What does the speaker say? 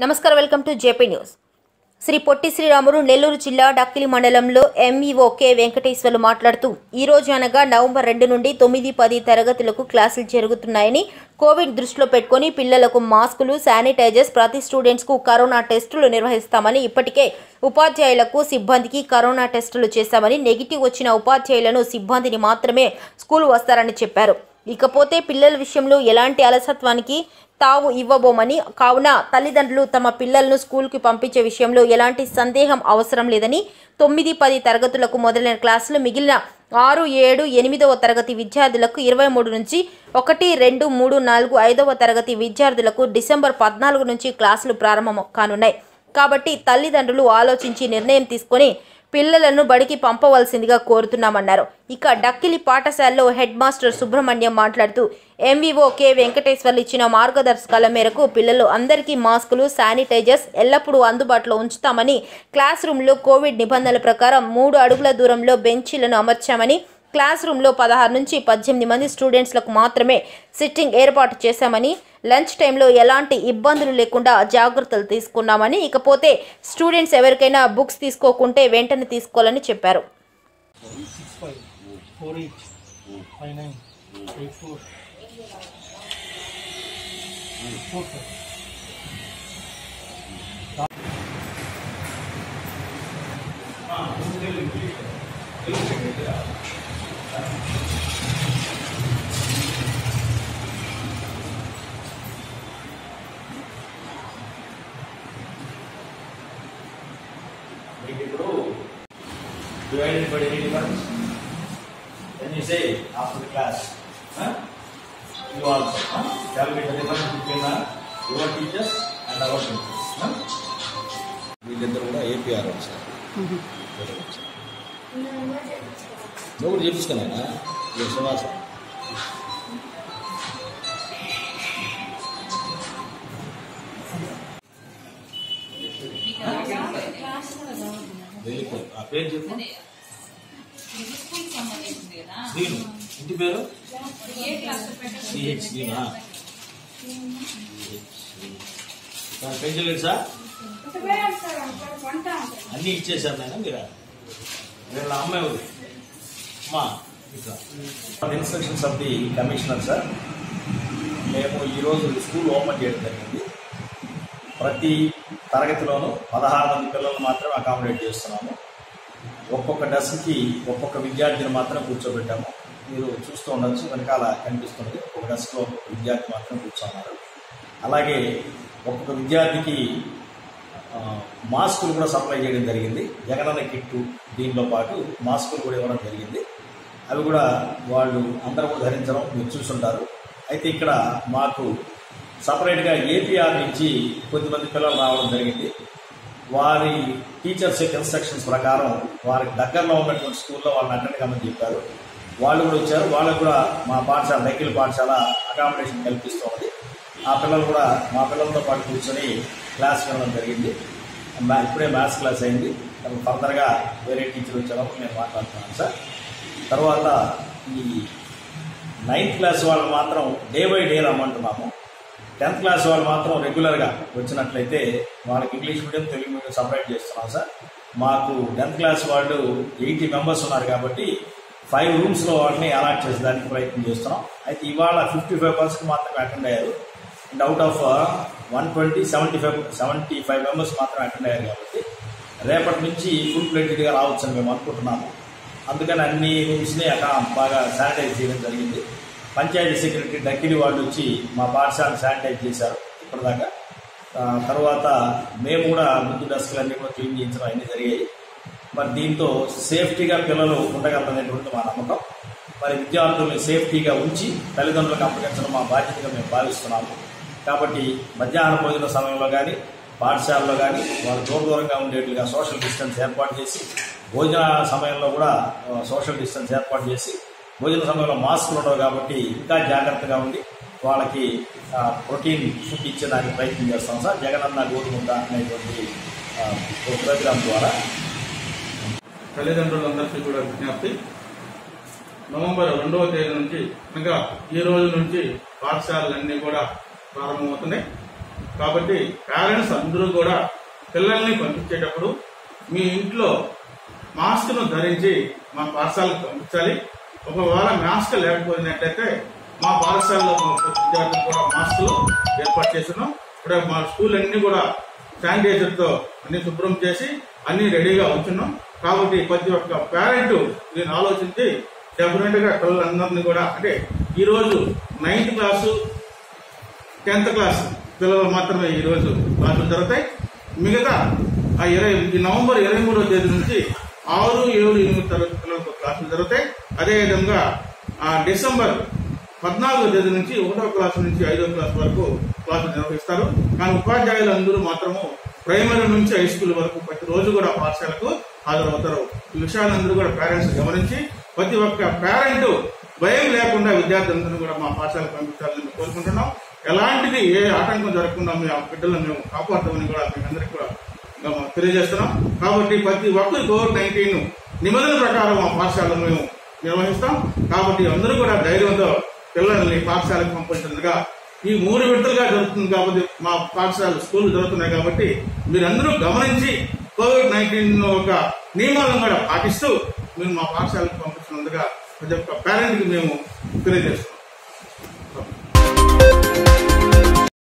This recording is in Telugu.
నమస్కారం welcome to JP news. Sri Potti Sriramulu Nellore జిల్లా డక్కిలి మండలంలో ఎంఈఓకే వెంకటేశ్వర్లు మాట్లాడుతూ ఈ రోజు అనగా నవంబర్ రెండు నుండి తొమ్మిది పది తరగతులకు క్లాసులు జరుగుతున్నాయని కోవిడ్ దృష్టిలో పెట్టుకొని పిల్లలకు మాస్కులు శానిటైజర్స్ ప్రతి స్టూడెంట్స్కు కరోనా టెస్టులు నిర్వహిస్తామని ఇప్పటికే ఉపాధ్యాయులకు సిబ్బందికి కరోనా టెస్టులు చేశామని నెగిటివ్ వచ్చిన ఉపాధ్యాయులను సిబ్బందిని మాత్రమే స్కూల్ వస్తారని చెప్పారు. ఇకపోతే పిల్లల విషయంలో ఎలాంటి అలసత్వానికి తావు ఇవ్వబోమని కావున తల్లిదండ్రులు తమ పిల్లలను స్కూల్కి పంపించే విషయంలో ఎలాంటి సందేహం అవసరం లేదని తొమ్మిది పది తరగతులకు మొదలైన క్లాసులు మిగిలిన ఆరు ఏడు ఎనిమిదవ తరగతి విద్యార్థులకు ఇరవై మూడు నుంచి ఒకటి రెండు మూడు నాలుగు ఐదవ తరగతి విద్యార్థులకు డిసెంబర్ పద్నాలుగు నుంచి క్లాసులు ప్రారంభం కానున్నాయి. కాబట్టి తల్లిదండ్రులు ఆలోచించి నిర్ణయం తీసుకొని పిల్లలను బడికి పంపవలసిందిగా కోరుతున్నామన్నారు. ఇక డక్కిలి పాఠశాలలో హెడ్ మాస్టర్ సుబ్రహ్మణ్యం మాట్లాడుతూ ఎంవీఓ కె వెంకటేశ్వర్లు ఇచ్చిన మార్గదర్శకాల మేరకు పిల్లలు అందరికీ మాస్కులు శానిటైజర్స్ ఎల్లప్పుడూ అందుబాటులో ఉంచుతామని క్లాస్ రూమ్లో కోవిడ్ నిబంధనల ప్రకారం మూడు అడుగుల దూరంలో బెంచీలను అమర్చామని క్లాస్ రూమ్లో పదహారు నుంచి పద్దెనిమిది మంది స్టూడెంట్స్లకు మాత్రమే సిట్టింగ్ ఏర్పాటు చేశామని లంచ్ టైంలో ఎలాంటి ఇబ్బందులు లేకుండా జాగ్రత్తలు తీసుకున్నామని ఇకపోతే స్టూడెంట్స్ ఎవరికైనా బుక్స్ తీసుకోకుంటే వెంటనే తీసుకోవాలని చెప్పారు. six divided by any difference? Then you say after the class, huh? you also huh? calculate the difference between uh, your teachers and our teachers. Huh? వీళ్ళిద్దరు కూడా ఏపీఆర్ సార్ నువ్వు కూడా చేపించుకున్నానా శ్రీనివాసం వెళ్ళిపో ఆ పేరు చెప్పు. శ్రీను. ఇంటి పేరు? సిహెచ్ శ్రీనా. పెన్షన్ లేదు సార్ అన్నీ ఇచ్చేసారు నేను మీరు. వీళ్ళ అమ్మాయి ఎవరు? అమ్మా instructions of the commissioner sir. మేము ఈరోజు స్కూల్ ఓపెన్ చేయడం జరిగింది. ప్రతి తరగతిలోనూ పదహారు మంది పిల్లలు మాత్రమే అకామిడేట్ చేస్తున్నాము. ఒక్కొక్క డెస్క్కి ఒక్కొక్క విద్యార్థిని మాత్రం కూర్చోబెట్టాము. మీరు చూస్తూ ఉండొచ్చు వెనకాల కనిపిస్తుంది. ఒక డెస్క్లో ఒక్కొక్క విద్యార్థి మాత్రం కూర్చున్నారు. అలాగే ఒక్కొక్క విద్యార్థికి మాస్కులు కూడా సప్లై చేయడం జరిగింది. జగనన్న కిట్టు దీంతో పాటు మాస్కులు కూడా ఇవ్వడం జరిగింది. అవి కూడా వాళ్ళు అందరూ ధరించడం మీరు చూసుంటారు. అయితే ఇక్కడ మాకు సపరేట్గా ఏపీఆర్ నుంచి కొద్దిమంది పిల్లలు రావడం జరిగింది. వారి టీచర్స్ యొక్క ఇన్స్ట్రక్షన్స్ ప్రకారం వారికి దగ్గరలో ఉన్నటువంటి స్కూల్లో వాళ్ళని అటెండ్ కమని చెప్పారు. వాళ్ళు కూడా వచ్చారు. వాళ్ళకు కూడా మా పాఠశాల దగ్గర పాఠశాల అకామిడేషన్ కల్పిస్తోంది. ఆ పిల్లలు కూడా మా పిల్లలతో పాటు కూర్చొని క్లాస్ వినడం జరిగింది. మా- ఇప్పుడే మ్యాథ్స్ క్లాస్ అయింది. ఫర్దర్గా వేరే టీచర్ వచ్చేటప్పుడు నేను మాట్లాడుతున్నాను సార్. తర్వాత ఈ నైన్త్ క్లాస్ వాళ్ళు మాత్రం డే బై డే రమ్మంటున్నాము. టెన్త్ క్లాస్ వాళ్ళు మాత్రం రెగ్యులర్గా వచ్చినట్లయితే వాళ్ళకి English medium Telugu medium separate చేస్తున్నాం సార్. మాకు టెన్త్ క్లాస్ వాళ్ళు ఎయిటీ మెంబర్స్ ఉన్నారు కాబట్టి ఫైవ్ రూమ్స్లో వాళ్ళని అలాట్ చేసేదానికి ప్రయత్నం చేస్తున్నాం. అయితే ఇవాళ ఫిఫ్టీ ఫైవ్ పర్సెంట్ మాత్రమే అటెండ్ అయ్యారు. And out of one twenty seventy five seventy five members మాత్రం అటెండ్ అయ్యారు కాబట్టి రేపటి నుంచి ఫుల్ ప్లేటెడ్గా రావచ్చని మేము అనుకుంటున్నాము. అందుకని అన్ని రూమ్స్ని అక్కడ బాగా శానిటైజ్ చేయడం జరిగింది. పంచాయతీ సెక్రటరీ డక్కిలి వాళ్ళు వచ్చి మా పాఠశాలను శానిటైజ్ చేశారు ఇప్పటిదాకా. తర్వాత మేము కూడా ముందు డస్క్లన్నీ కూడా క్లీన్ చేయించడం అన్నీ జరిగాయి. మరి దీంతో సేఫ్టీగా పిల్లలు ఉండగలరనేటువంటి మా నమ్మకం. మరి విద్యార్థుల్ని సేఫ్టీగా ఉంచి తల్లిదండ్రులకు అప్పగించడం మా బాధ్యతగా మేము భావిస్తున్నాము. కాబట్టి మధ్యాహ్న భోజన సమయంలో కానీ పాఠశాలలో కానీ వాళ్ళు దూర దూరంగా ఉండేట్లుగా సోషల్ డిస్టెన్స్ ఏర్పాటు చేసి భోజన సమయంలో కూడా సోషల్ డిస్టెన్స్ ఏర్పాటు చేసి భోజన సమయంలో మాస్కులు ఉండవు కాబట్టి ఇంకా జాగ్రత్తగా ఉండి వాళ్ళకి ప్రోటీన్ ఫుడ్ ఇచ్చేదానికి ప్రయత్నం చేస్తాం సార్. జగనన్న గోధుమ అనేటువంటి ఆ, ప్రోగ్రాం ద్వారా. తల్లిదండ్రులందరికీ కూడా విజ్ఞప్తి. నవంబర్ రెండవ తేదీ నుంచి అనగా ఈ రోజు నుంచి పాఠశాలలన్నీ కూడా ప్రారంభమవుతున్నాయి. కాబట్టి పేరెంట్స్ అందరూ కూడా పిల్లల్ని పంపించేటప్పుడు మీ ఇంట్లో మాస్క్ను ధరించి మా పాఠశాలకు పంపించాలి. ఒకవేళ మాస్క్ లేకపోయినట్లయితే మా పాఠశాలలో విద్యార్థులు కూడా మాస్కులు ఏర్పాటు చేసినాం ఇప్పుడు మా స్కూల్ అన్ని కూడా శానిటైజర్తో అన్ని శుభ్రం చేసి అన్ని రెడీగా ఉంచున్నాం. కాబట్టి ప్రతి ఒక్క పేరెంట్ దీన్ని ఆలోచించి డెఫినెట్గా పిల్లలందరినీ కూడా అంటే ఈరోజు నైన్త్ క్లాసు టెన్త్ క్లాస్ పిల్లలు మాత్రమే ఈరోజు క్లాసులు జరుగుతాయి. మిగతా ఆ ఇరవై నవంబర్ ఇరవై మూడో తేదీ నుంచి ఆరు ఏడు ఎనిమిది తరగతి పిల్లలకు క్లాసులు జరుగుతాయి. అదేవిధంగా ఆ డిసెంబర్ పద్నాలుగో తేదీ నుంచి ఒకటో క్లాస్ నుంచి ఐదో క్లాస్ వరకు క్లాసులు నిర్వహిస్తారు. కానీ ఉపాధ్యాయులు అందరూ మాత్రము ప్రైమరీ నుంచి హై స్కూల్ వరకు ప్రతి రోజు కూడా పాఠశాలకు హాజరవుతారు. ఈ విషయాలందరూ కూడా పేరెంట్స్ గమనించి ప్రతి ఒక్క పేరెంట్ భయం లేకుండా విద్యార్థులందరూ కూడా మా పాఠశాలకు పంపించాలని మేము కోరుకుంటున్నాం. ఎలాంటిది ఏ ఆటంకం జరగకుండా మీ ఆ బిడ్డలను మేము కాపాడుతామని కూడా మీకు అందరికీ కూడా తెలియజేస్తున్నాం. కాబట్టి ప్రతి ఒక్కరు కోవిడ్ నైన్టీన్ నిబంధనల ప్రకారం మా పాఠశాలలో మేము నిర్వహిస్తాం కాబట్టి అందరూ కూడా ధైర్యంతో పిల్లల్ని పాఠశాలకు పంపించగా ఈ మూడు విడతలుగా జరుగుతుంది కాబట్టి మా పాఠశాల స్కూల్ జరుగుతున్నాయి కాబట్టి మీరందరూ గమనించి కోవిడ్ నైన్టీన్ ఒక నియమాలను కూడా పాటిస్తూ మీరు మా పాఠశాలకు పంపించినందుగా ప్రతి ఒక్క పేరెంట్కి మేము తెలియజేస్తున్నాం.